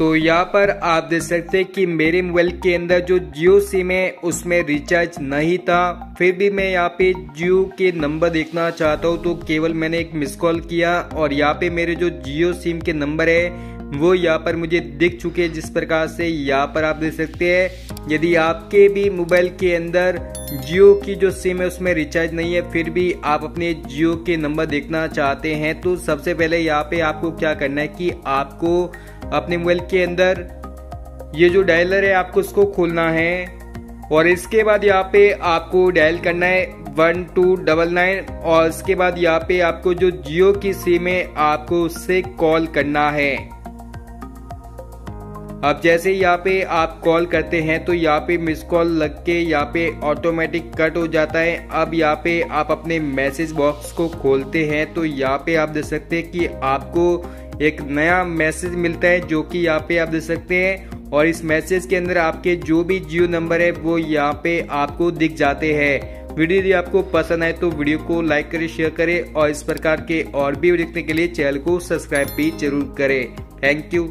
तो यहाँ पर आप देख सकते हैं कि मेरे मोबाइल के अंदर जो जियो सिम है, उसमें रिचार्ज नहीं था। फिर भी मैं यहाँ पे जियो के नंबर देखना चाहता हूँ तो केवल मैंने एक मिस कॉल किया और यहाँ पे मेरे जो जियो सिम के नंबर है, वो यहाँ पर मुझे दिख चुके जिस प्रकार से यहाँ पर आप देख सकते हैं, यदि आपके भी मोबाइल के अंदर जियो की जो सिम है, उसमें रिचार्ज नहीं है, फिर भी आप अपने जियो के नंबर देखना चाहते हैं तो सबसे पहले यहाँ पे आपको क्या करना है कि आपको अपने मोबाइल के अंदर। ये जो डायलर है, आपको उसको खोलना है। और इसके बाद यहाँ पे आपको डायल करना है वन टू डबल नाइन। और इसके बाद यहाँ पे आपको जो जियो की सिम है, आपको उससे कॉल करना है। अब जैसे यहाँ पे आप कॉल करते हैं तो यहाँ पे मिस कॉल लग के यहाँ पे ऑटोमेटिक कट हो जाता है। अब यहाँ पे आप अपने मैसेज बॉक्स को खोलते हैं तो यहाँ पे आप देख सकते हैं कि आपको एक नया मैसेज मिलता है, जो कि यहाँ पे आप देख सकते हैं। और इस मैसेज के अंदर आपके जो भी जियो नंबर है, वो यहाँ पे आपको दिख जाते हैं। वीडियो यदि आपको पसंद आए तो वीडियो को लाइक करें शेयर करें, और इस प्रकार के और भी देखने के लिए चैनल को सब्सक्राइब भी ज़रूर करें। Thank you